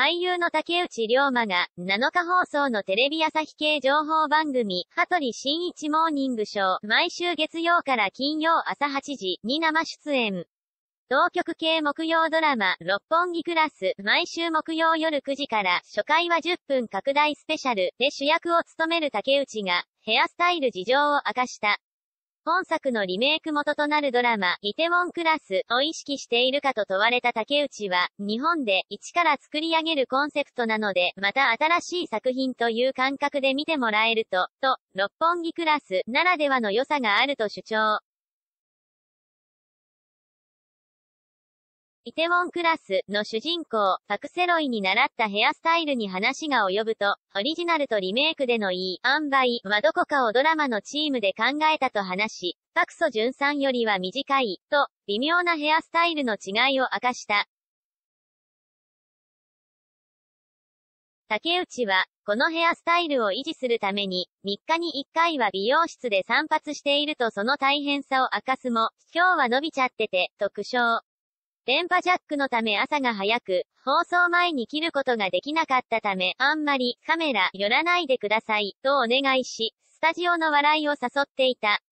俳優の竹内涼真が、7日放送のテレビ朝日系情報番組、羽鳥新一モーニングショー、毎週月曜から金曜朝8時に生出演。同局系木曜ドラマ、六本木クラス、毎週木曜夜9時から、初回は10分拡大スペシャルで主役を務める竹内が、ヘアスタイル事情を明かした。本作のリメイク元となるドラマ、イテウォンクラスを意識しているかと問われた竹内は、日本で一から作り上げるコンセプトなので、また新しい作品という感覚で見てもらえると、と、六本木クラスならではの良さがあると主張。イテウォンクラスの主人公、パクセロイに習ったヘアスタイルに話が及ぶと、オリジナルとリメイクでのいい、塩梅はどこかをドラマのチームで考えたと話し、パクソジュンさんよりは短い、と、微妙なヘアスタイルの違いを明かした。竹内は、このヘアスタイルを維持するために、3日に1回は美容室で散髪しているとその大変さを明かすも、今日は伸びちゃってて、と苦笑。電波ジャックのため朝が早く、放送前に切ることができなかったため、あんまり、カメラ、寄らないでください、とお願いし、スタジオの笑いを誘っていた。